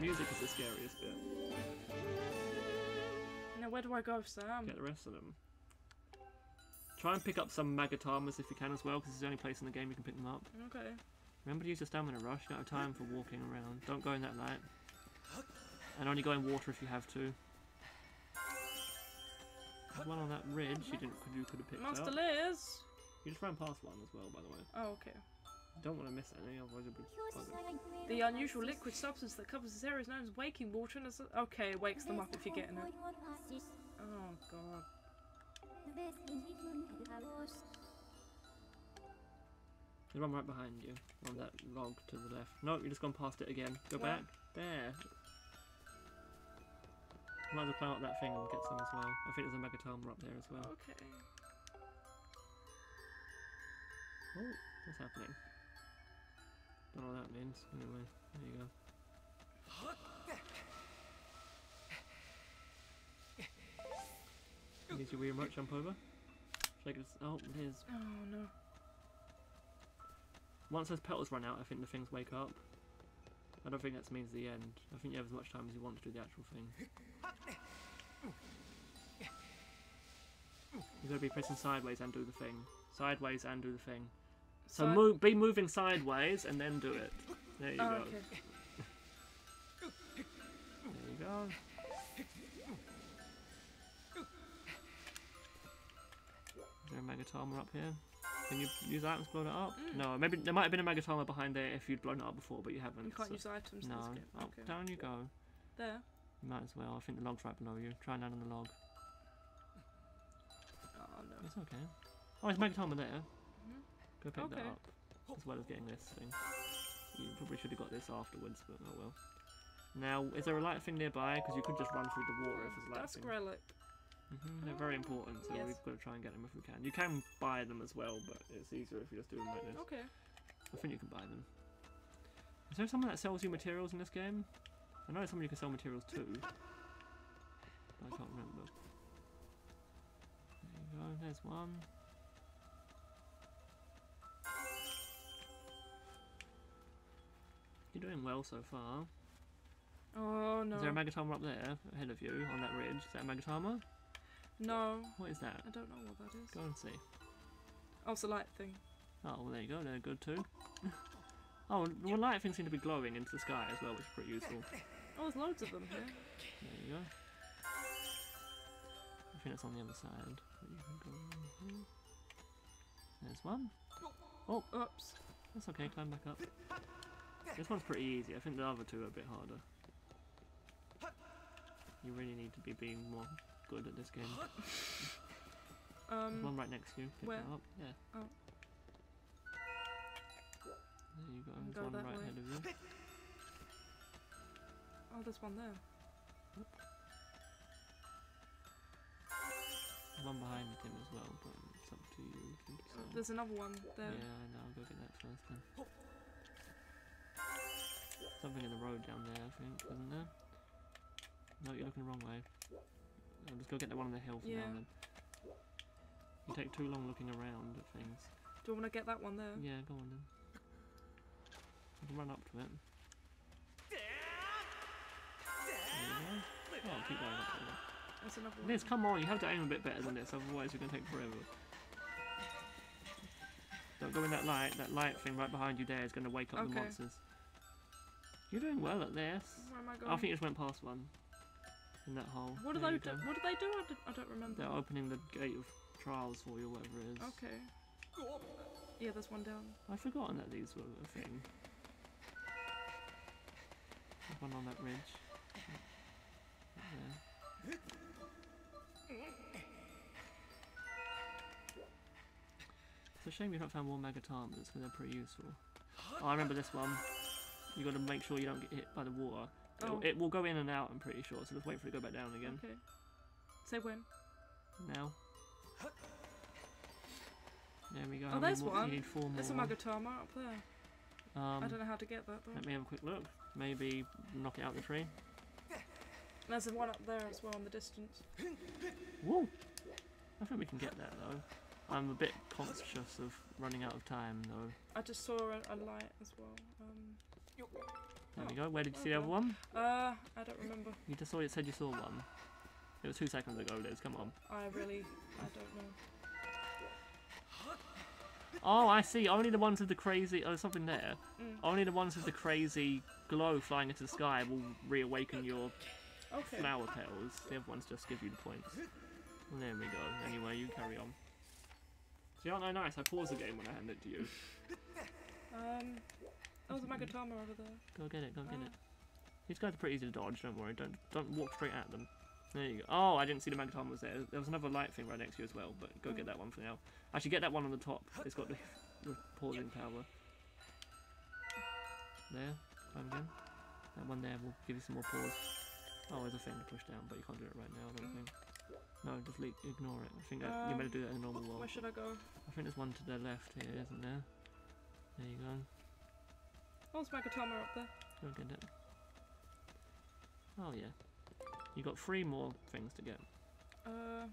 music is the scariest bit. Now where do I go, Sam? Get the rest of them. Try and pick up some Magatamas if you can as well, because it's the only place in the game you can pick them up. Okay. Remember to use the stamina rush, you don't have time for walking around. Don't go in that light. And only go in water if you have to. There's one on that ridge you didn't you could have picked Master up. Lyz. You just ran past one as well, by the way. Oh, okay. Don't want to miss any, otherwise you'll be buggered. The unusual liquid substance that covers this area is known as waking water, and is okay, it wakes them up if you're getting it. Oh god. There's one right behind you, on that log to the left. No, you just gone past it again. Go Where? back. There. Might as well climb up that thing and get some as well. I think there's a Magatama up there as well. Okay. Oh, what's happening? Don't know what that means. Anyway, there you go. Here's your Wii remote, jump over. Shake it. Oh, it is. Oh no. Once those petals run out, I think the things wake up. I don't think that means the end. I think you have as much time as you want to do the actual thing. You've got to be pressing sideways and do the thing. Sideways and do the thing. So Side- move, be moving sideways and then do it. There you Oh, go. okay. There you go. Is there a Magatama up here? Can you use items to blow it up? Mm. No, maybe there might have been a Magatama behind there if you'd blown it up before, but you haven't. You can't so- use items No. Oh, Okay. down you go. There. You might as well. I think the log's right below you. Try and land on the log. Oh no. It's okay. Oh, there's Magatama there. Go pick that up. As well as getting this thing. You probably should have got this afterwards, but oh well. Now, is there a light thing nearby? Because you could just run through the water if there's a light That's thing. Grelic. hmm They're very important, so Yes. we've got to try and get them if we can. You can buy them as well, but it's easier if you just do them like this. Okay. I think you can buy them. Is there someone that sells you materials in this game? I know there's someone you can sell materials to. I can't remember. There you go, there's one. You're well so far. Oh no. Is there a Magatama up there ahead of you on that ridge? Is that a Magatama? no. What is that? I don't know what that is. Go and see. Oh, it's a light thing. Oh, well, there you go. They're good too. oh, the light things seem to be glowing into the sky as well, which is pretty useful. Oh, there's loads of them here. There you go. I think it's on the other side. you can go. There's one. Oh, Oops. That's okay. Climb back up. This one's pretty easy. I think the other two are a bit harder. You really need to be being more good at this game. There's Um. one right next to you. Pick where? that up. Yeah. Oh. There you go. There's go one right way. ahead of you. Oh, there's one there. There's one behind him as well, but it's up to you. you decide. There's another one there. Yeah, I know. I'll go get that first then. Something in the road down there, I think, isn't there? No, you're looking the wrong way. I'll just go get the one on the hill for Yeah. now then. You take too long looking around at things. Do you want to get that one there? Yeah, go on then. You can run up to it. There you go. Oh, keep going up there. There's another one. Lyz, come on, you have to aim a bit better than this, otherwise you're going to take forever. Don't go in that light. That light thing right behind you there is going to wake up the monsters. You're doing well at this. Where am I oh, I think you just went past one. In that hole. what do There they do? What do they do? I don't, I don't remember. They're opening the gate of trials for you, whatever it is. Okay. Yeah, there's one down. I've forgotten that these were a thing. There's one on that ridge. Right. It's a shame you haven't found more Magatamas because they're pretty useful. Oh, I remember this one. You got to make sure you don't get hit by the water. It'll- Oh. It will go in and out, I'm pretty sure, so just wait for it to go back down again. Okay. Say when. Now. There we go. Oh, there's more- one. You need four more. There's a Magatama up there. Um, I don't know how to get that though. Let me have a quick look. Maybe knock it out of the tree. There's one up there as well in the distance. Woo! I think we can get there though. I'm a bit conscious of running out of time though. I just saw a, a light as well. Um, There we go. Where did you see the other one? Uh, I don't remember. You just saw it said you saw one. It was two seconds ago, Lyz. Come on. I really, I don't know. Oh, I see. Only the ones with the crazy. Oh, there's something there. Mm. Only the ones with the crazy glow flying into the sky will reawaken your Okay. flower petals. The other ones just give you the points. There we go. Anyway, you carry on. See, aren't I nice? I pause the game when I hand it to you. Um, oh, there's a Magatama over there. Go get it. Go get Ah. it. These guys are pretty easy to dodge. Don't worry. Don't don't walk straight at them. There you go. Oh, I didn't see the Magatama was there. There was another light thing right next to you as well. But go get that one for now. Actually, get that one on the top. It's got the, the pausing power. There. Climb again. That one there will give you some more pause. Oh, there's a thing to push down, but you can't do it right now. I don't think. No, just ignore it. I think that, you better Um, do that in a normal world. Where should I go? I think there's one to the left here, isn't there? There you go. Oh, there's Magatama up there. Go get it. Oh yeah. You got three more things to get. Uh,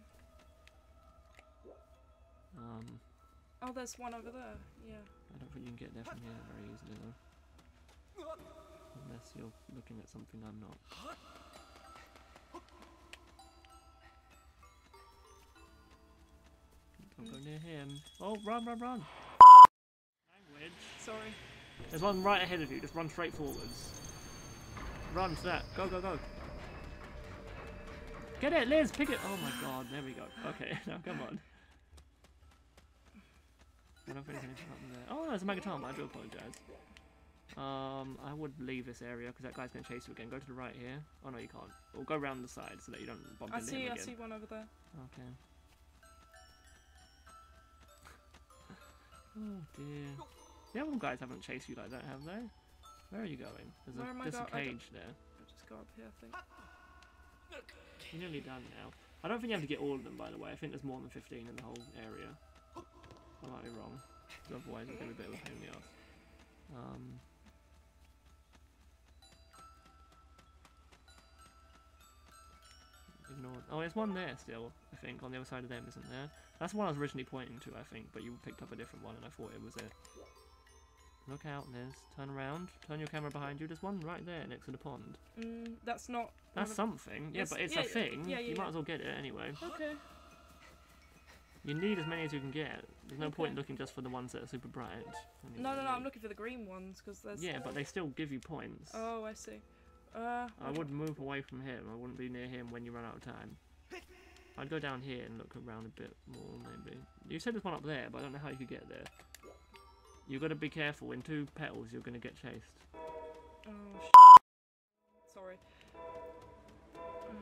Um, oh, there's one over there. Yeah. I don't think you can get there from here very easily though. Unless you're looking at something I'm not. Don't go near him. Oh, run, run, run! Language. Sorry. There's one right ahead of you. Just run straight forwards. Run to that. Go, go, go. Get it, Lyz. Pick it. Oh my God. There we go. Okay, now come on. I don't think there's anything up there. Oh, there's a Magatama. I do apologise. Um, I would leave this area because that guy's going to chase you again. Go to the right here. Oh no, you can't. Or go around the side so that you don't bump I into see. him I again. see one over there. Okay. Oh dear. The other guys haven't chased you like that, have they? Where are you going? There's Where a, there's a cage there. I'll just go up here. I think. You're nearly done now. I don't think you have to get all of them, by the way. I think there's more than 15 in the whole area. I might be wrong. Otherwise, it's going to be a bit of a pain in the ass. Um, ignore. Oh, there's one there still, I think, on the other side of them, isn't there? That's the one I was originally pointing to, I think, but you picked up a different one and I thought it was it. Look out, Lyz. Turn around. Turn your camera behind you. There's one right there next to the pond. Mm, that's not. That's something. Yeah, but it's yeah, a thing. yeah, yeah, you might as well get it anyway. Okay. You need as many as you can get. There's no point Okay. looking just for the ones that are super bright. No, no, no. I'm looking for the green ones because there's. Yeah, but they still give you points. Oh, I see. Uh, I would move away from him. I wouldn't be near him when you run out of time. I'd go down here and look around a bit more, maybe. You said there's one up there, but I don't know how you could get there. You've got to be careful. In two petals, you're going to get chased. Oh, sorry. Um,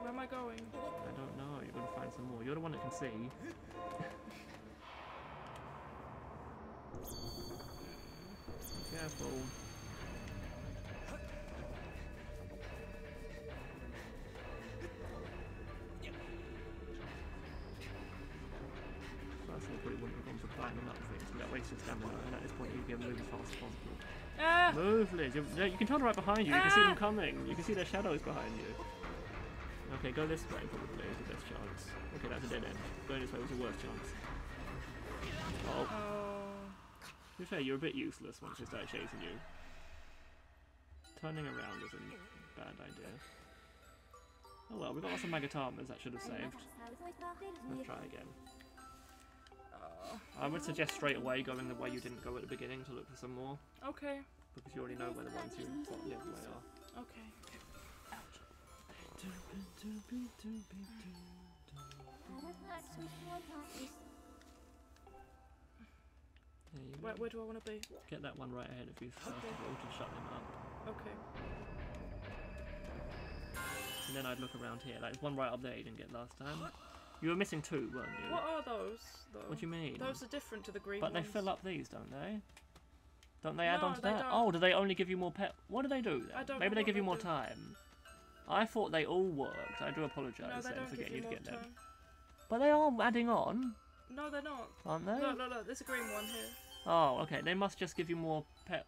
where am I going? I don't know. You're going to find some more. You're the one that can see. Careful. At this point you can move as fast as possible. Ah! Move, Lyz. You, no, you can tell they're right behind you. You can see them Ah! coming. You can see their shadows behind you. Okay, go this way probably is the best chance. Okay, that's a dead end. Going this way was your worst chance. Oh, Oh. to be fair, you're a bit useless once they start chasing you. Turning around is a bad idea. Oh well, we've got lots of Magatamas that should have saved. Let's try again. I would suggest straight away going the way you didn't go at the beginning to look for some more, Okay. because you already know where the ones you thought the other way are. Okay. There you Where, where do I want to be? Get that one right ahead of you first of all to shut them up. Okay. And then I'd look around here. Like, there's one right up there you didn't get last time. You were missing two, weren't you? What are those, though? What do you mean? Those are different to the green ones. but they fill up these, don't they? Don't they add No, on to that? don't. Oh, do they only give you more pet? What do they do then? I don't Maybe they give you more do. time. I thought they all worked. I do apologise No, they then don't for getting you you to get them. But they are adding on, No, they're not. aren't they? Look, look, look. There's a green one here. Oh, okay. They must just give you more pet.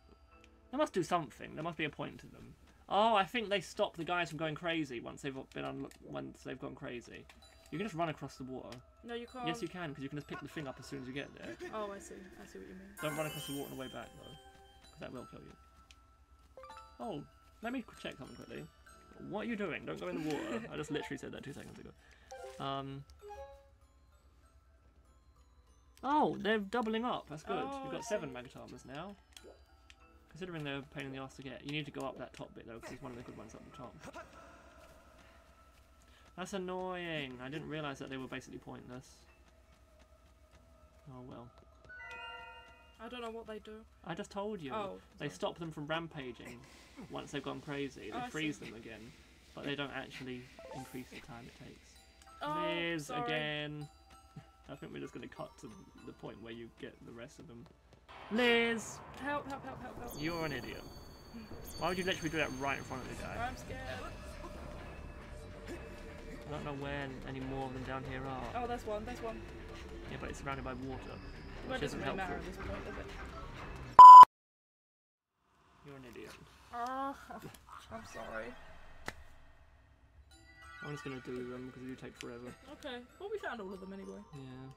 They must do something. There must be a point to them. Oh, I think they stop the guys from going crazy once they've been once they've gone crazy. You can just run across the water. No, you can't. Yes, you can, because you can just pick the thing up as soon as you get there. Oh, I see. I see what you mean. Don't run across the water on the way back, though, because that will kill you. Oh, let me check something quickly. What are you doing? Don't go in the water. I just literally said that two seconds ago. Um. Oh, they're doubling up. That's good. Oh, We've got seven Magatamas now. Considering they're a pain in the ass to get, you need to go up that top bit though, because it's one of the good ones up the top. That's annoying. I didn't realise that they were basically pointless. Oh well. I don't know what they do. I just told you. Oh, They sorry. stop them from rampaging once they've gone crazy. They Oh, freeze them again, but they don't actually increase the time it takes. Oh, Lyz sorry. again. I think we're just going to cut to the point where you get the rest of them. Lyz, Help, help, help, help, help. you're an idiot. Why would you literally do that right in front of the guy? I'm scared. I don't know where any more of them down here are. Oh, there's one, there's one. Yeah, but it's surrounded by water. Well, it Which doesn't isn't really matter helpful. at this point, does it? You're an idiot. Oh, I'm sorry. I'm just going to do them because you take forever. Okay, well we found all of them anyway. Yeah.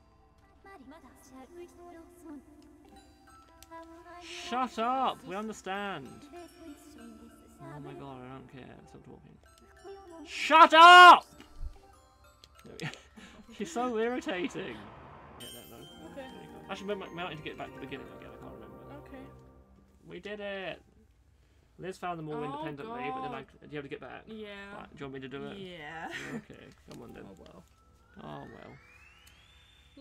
Shut up! We understand. Oh my god, I don't care. Stop talking. Shut up! There we go. She's so irritating. Yeah, no, no. Okay. There you go. Actually, we might, we might need to get back to the beginning again. I can't remember. Okay. We did it. Lyz found them all Oh, independently, but then I, like, do you have to get back? Yeah. Right, do you want me to do it? Yeah. Okay, come on then. Oh well. Oh well.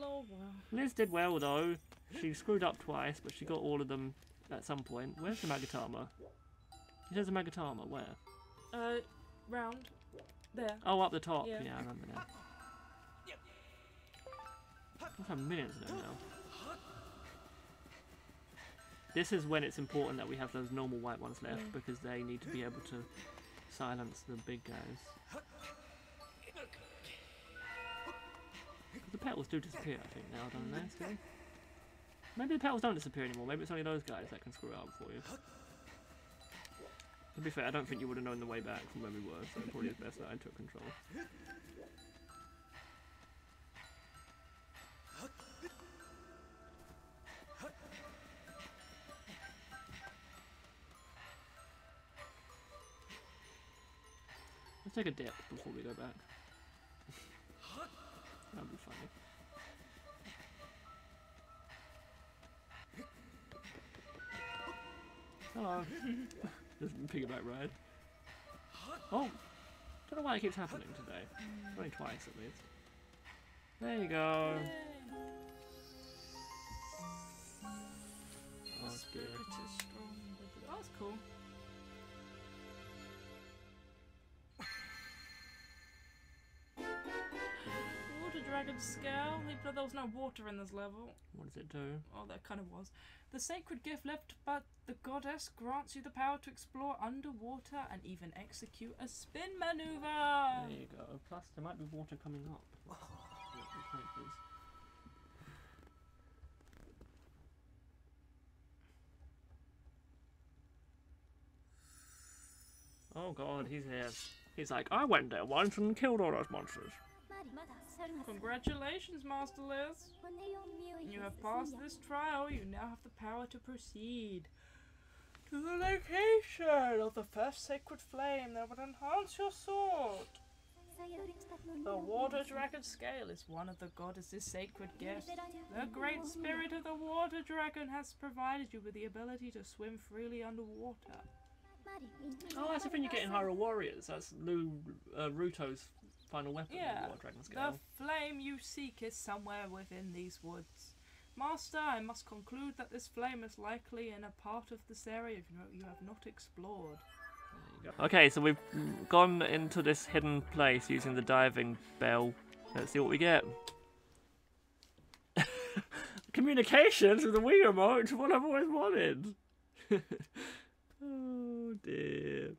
Oh well. Lyz did well though. She screwed up twice, but she got all of them at some point. Where's the Magatama? There's a Magatama. Where? Uh, round. There. Oh, up the top. Yeah. Yeah, I remember now. I've had millions of them now. This is when it's important that we have those normal white ones left Mm. because they need to be able to silence the big guys. The petals do disappear, I think, now, don't they? Maybe the petals don't disappear anymore. Maybe it's only those guys that can screw it up for you. To be fair, I don't think you would have known the way back from where we were, so probably is best that I took control. Let's take a dip before we go back. That'd be funny. Hello. Just piggyback ride. Oh! Don't know why it keeps happening today. Only twice at least. There you go. Yay. Oh The dear. spirit is strong with it. Oh, that's cool. Water dragon scale. Even though there was no water in this level. What does it do? Oh, there kind of was. The sacred gift left by the goddess grants you the power to explore underwater and even execute a spin maneuver. There you go. Plus, there might be water coming up. Oh. Point. Oh god, he's here. He's like, I went there once and killed all those monsters. Congratulations, Master Lyz. You have passed this trial. You now have the power to proceed to the location of the first sacred flame that would enhance your sword. The water dragon scale is one of the goddess's sacred gifts. The great spirit of the water dragon has provided you with the ability to swim freely underwater. Oh, that's the thing you get in Hyrule Warriors. That's Lu uh, Ruto's final weapon, Yeah, the Water Dragon The flame you seek is somewhere within these woods. Master, I must conclude that this flame is likely in a part of this area you, know, you have not explored. There you go. Okay, so we've gone into this hidden place using the diving bell. Let's see what we get. Communications with the Wii remote, what I've always wanted. oh dear.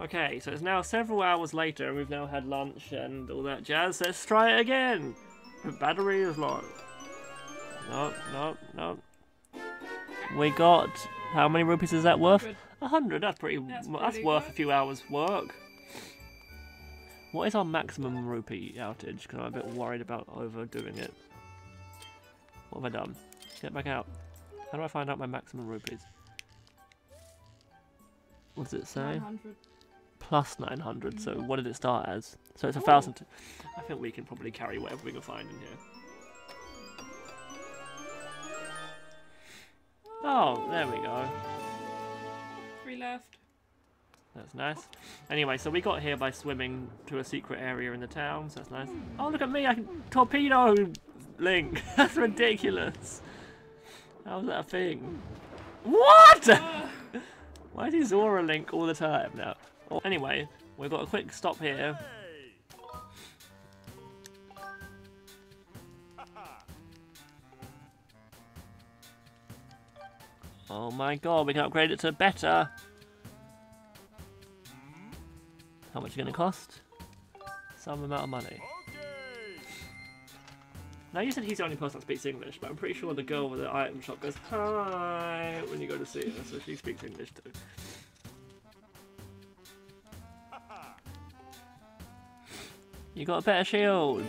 Okay, so it's now several hours later, and we've now had lunch and all that jazz. Let's try it again. The battery is low. No, no, no. We got how many rupees is that worth? A hundred. That's pretty. That's That's, worth good. a few hours' work. What is our maximum rupee outage? Because I'm a bit worried about overdoing it. What have I done? Get back out. How do I find out my maximum rupees? What does it say? 900. Plus 900. So mm-hmm. what did it start as? So it's a Ooh. thousand. I think we can probably carry whatever we can find in here. Oh, there we go. Three left. That's nice. Anyway, so we got here by swimming to a secret area in the town, so that's nice. Oh, look at me, I can torpedo Link. that's ridiculous. How's that a thing? What? Uh, Why he Zora Link all the time now? Oh, anyway, we've got a quick stop here. Oh my god, we can upgrade it to better. How much is it going to cost? Some amount of money. Now you said he's the only person that speaks English, but I'm pretty sure the girl with the item shop goes hi when you go to see her, so she speaks English too. You got a better shield.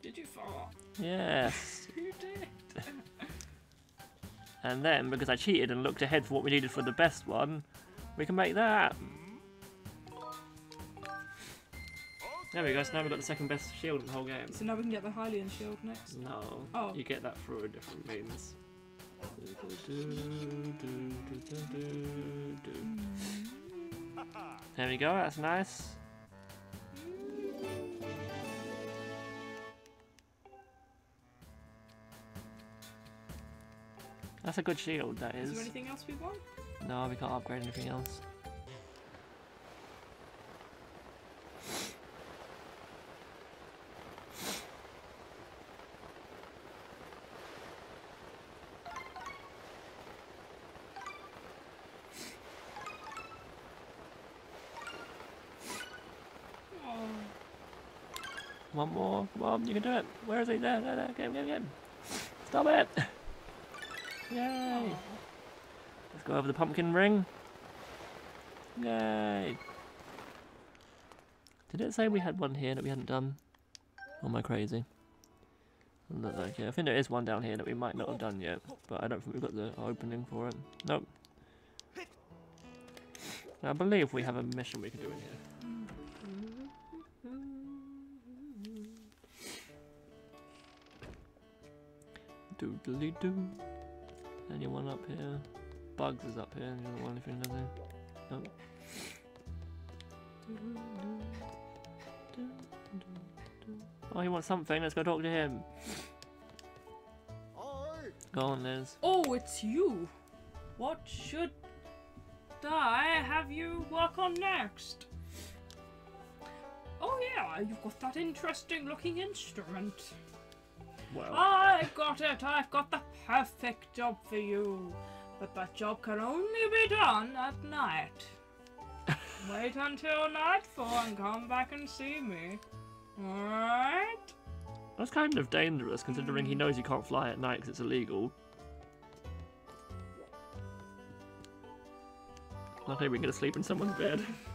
did you fall? Yes. You did. And then, because I cheated and looked ahead for what we needed for the best one, we can make that. There we go, so now we've got the second best shield in the whole game. So now we can get the Hylian shield next. No, Oh. you get that through a different means. Mm. There we go, that's nice. That's a good shield, that Is is. there anything else we want? No, we can't upgrade anything else. Oh, One more. Come on, you can do it. Where is he? There, there, there. Get him, get him, get him. Stop it. Yay. Let's go over the pumpkin ring. Yay. Did it say we had one here that we hadn't done? Or am I crazy? Look like it. I think there is one down here that we might not have done yet, but I don't think we've got the opening for it. Nope. I believe we have a mission we can do in here. Doodly doo. Anyone up here? Bugs is up here. Don't want anything, he? Nope. Oh, he wants something. Let's go talk to him. Go on, Lyz. Oh, it's you. What should I have you work on next? Oh yeah, you've got that interesting looking instrument. Well, I got it. I've got the perfect job for you. But that job can only be done at night. Wait until nightfall and come back and see me. Alright? that's kind of dangerous considering he knows you can't fly at night because it's illegal. Okay, we're gonna sleep in someone's bed.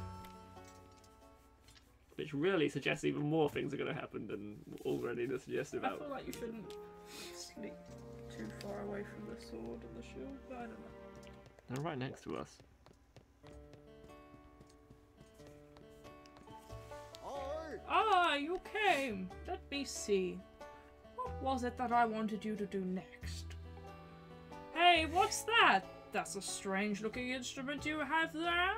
Which really suggests even more things are gonna happen than already the suggested I about. feel like you shouldn't sleep too far away from the sword and the shield, but I don't know. They're right next to us. Ah, you came. Let me see. What was it that I wanted you to do next? Hey, what's that? That's a strange looking instrument you have there.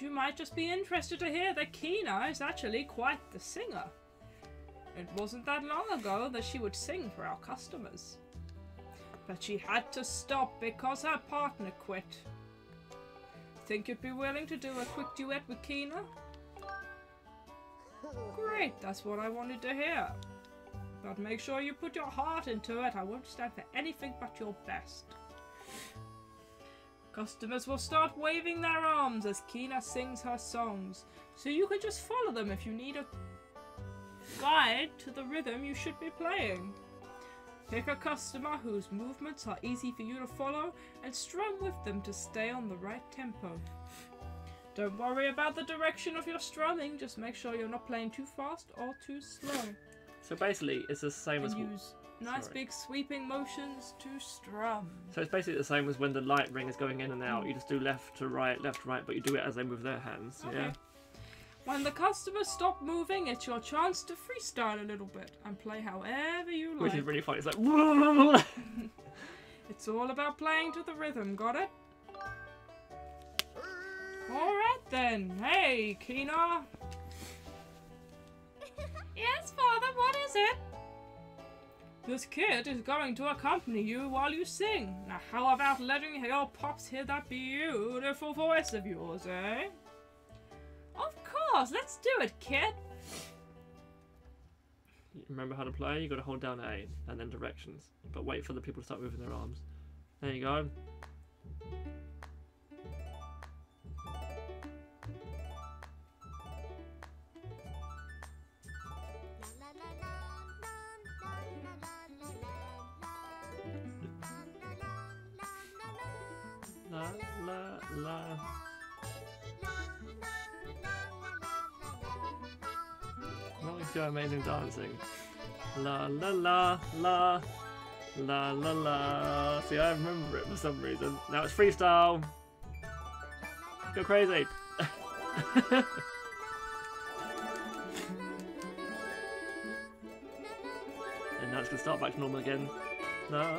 You might just be interested to hear that Kina is actually quite the singer. It wasn't that long ago that she would sing for our customers. But she had to stop because her partner quit. Think you'd be willing to do a quick duet with Kina? Great, that's what I wanted to hear. But make sure you put your heart into it. I won't stand for anything but your best. Customers will start waving their arms as Kina sings her songs, so you can just follow them if you need a guide to the rhythm you should be playing. Pick a customer whose movements are easy for you to follow and strum with them to stay on the right tempo. Don't worry about the direction of your strumming, just make sure you're not playing too fast or too slow. So basically, it's the same as use Nice Sorry. big sweeping motions to strum. So it's basically the same as when the light ring is going in and out. You just do left to right, left to right, but you do it as they move their hands. Okay. Yeah. When the customers stop moving, it's your chance to freestyle a little bit and play however you like. Which is really funny. It's like. It's all about playing to the rhythm, got it? Alright then. Hey, Kina. yes, father, what is it? This kid is going to accompany you while you sing. Now, how about letting your pops hear that beautiful voice of yours, eh? Of course, let's do it, kid. Remember how to play? You got to hold down A and then directions, but wait for the people to start moving their arms. There you go. Not with your amazing dancing. La la la la la la la. See, I remember it for some reason. Now it's freestyle. Go crazy. and now it's gonna start back to normal again. La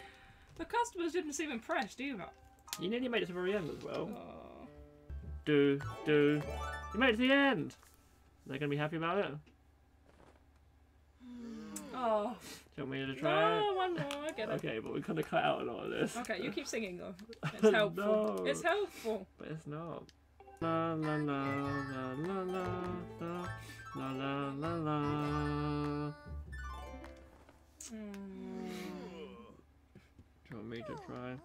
Customers didn't seem impressed either. You nearly made it to the very end as well. Oh. Do, do. You made it to the end. They're going to be happy about it. Oh. Do you want me to try No, one more. I get it. Okay, but we're going to cut out a lot of this. Okay, you keep singing though. It's helpful. No. It's helpful. But it's not. La la la la la la la la la la la. Mm. Me to try?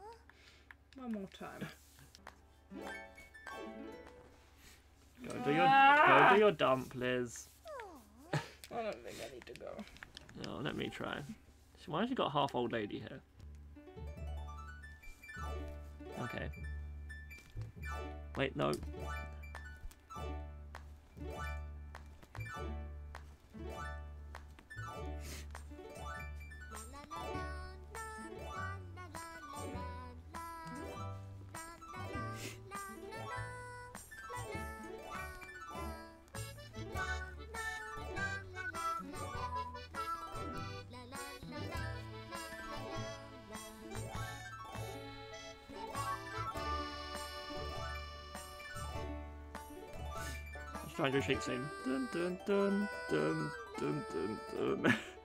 One more time. Go do your, go do your dump, Lyz. I don't think I need to go. No, let me try. So Why has she got half old lady hair? Okay. Wait, no. Try and a shake. Dun dun dun dun dun dun dun.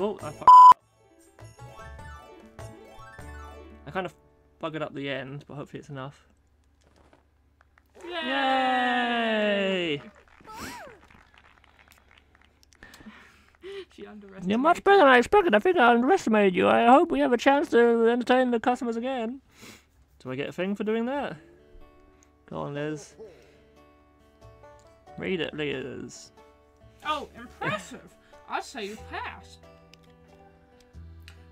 Well, I I kind of buggered up the end, but hopefully it's enough. Yay! She. You're much better than I expected. I think I underestimated you. I hope we have a chance to entertain the customers again. Do I get a thing for doing that? Go on, Lyz. Read it, Lyz. Oh, impressive! I'd say you passed.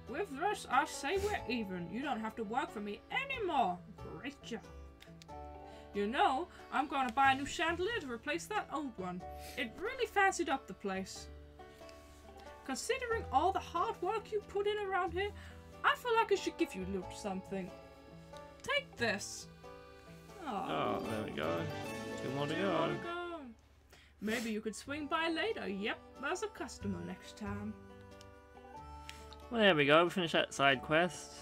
With this, I say we're even. You don't have to work for me anymore. Great job. You know, I'm gonna buy a new chandelier to replace that old one. It really fancied up the place. Considering all the hard work you put in around here, I feel like I should give you a little something. Take this. Oh, there we go. Two more to go. More to go. Maybe you could swing by later. Yep, there's a customer next time. Well, there we go. We finished that side quest.